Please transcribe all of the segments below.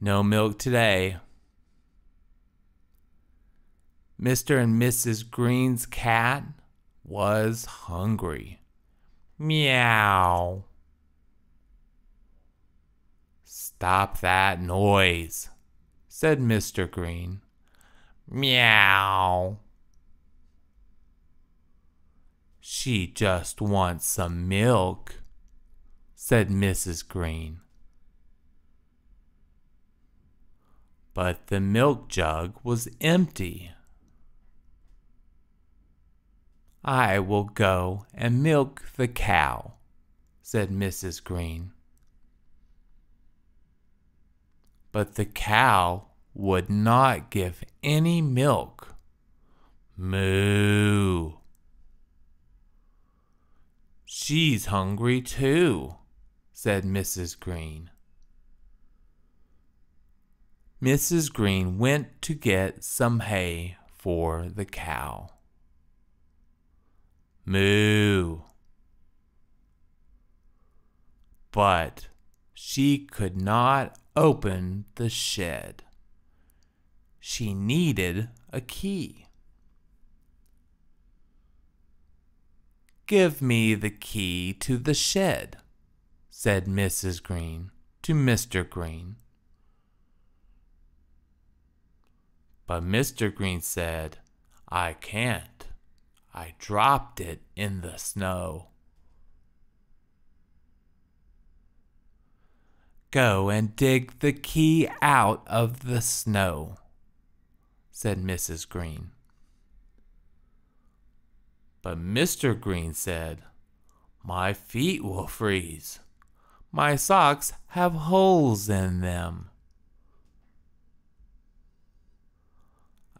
No milk today. Mr. and Mrs. Green's cat was hungry. Meow. Stop that noise, said Mr. Green. Meow. She just wants some milk, said Mrs. Green. But the milk jug was empty. I will go and milk the cow, said Mrs. Green. But the cow would not give any milk. Moo. She's hungry too, said Mrs. Green. Mrs. Green went to get some hay for the cow. Moo. But she could not open the shed. She needed a key. Give me the key to the shed, said Mrs. Green to Mr. Green. But Mr. Green said, I can't. I dropped it in the snow. Go and dig the key out of the snow, said Mrs. Green. But Mr. Green said, My feet will freeze. My socks have holes in them.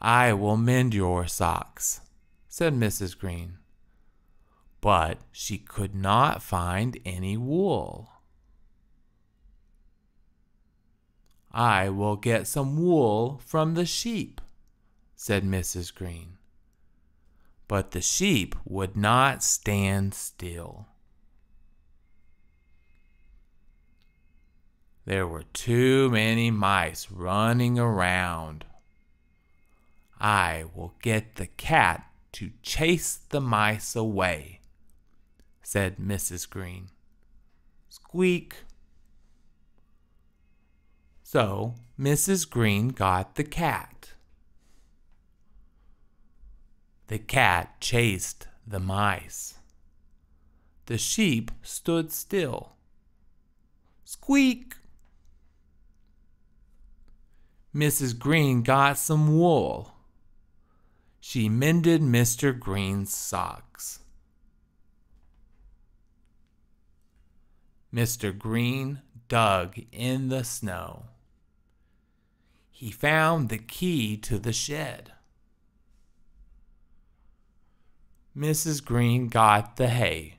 I will mend your socks, said Mrs. Green. But she could not find any wool. I will get some wool from the sheep, said Mrs. Green. But the sheep would not stand still. There were too many mice running around. I will get the cat to chase the mice away, said Mrs. Green. Squeak. So Mrs. Green got the cat. The cat chased the mice. The sheep stood still. Squeak! Mrs. Green got some wool she mended Mr. Green's socks. Mr. Green dug in the snow. He found the key to the shed. Mrs. Green got the hay.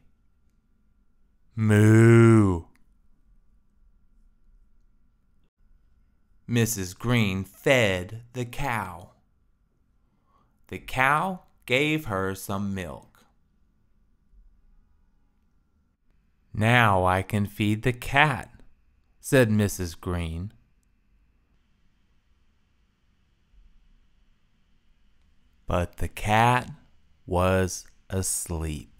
Moo! Mrs. Green fed the cow. The cow gave her some milk. Now I can feed the cat, said Mrs. Green. But the cat was asleep.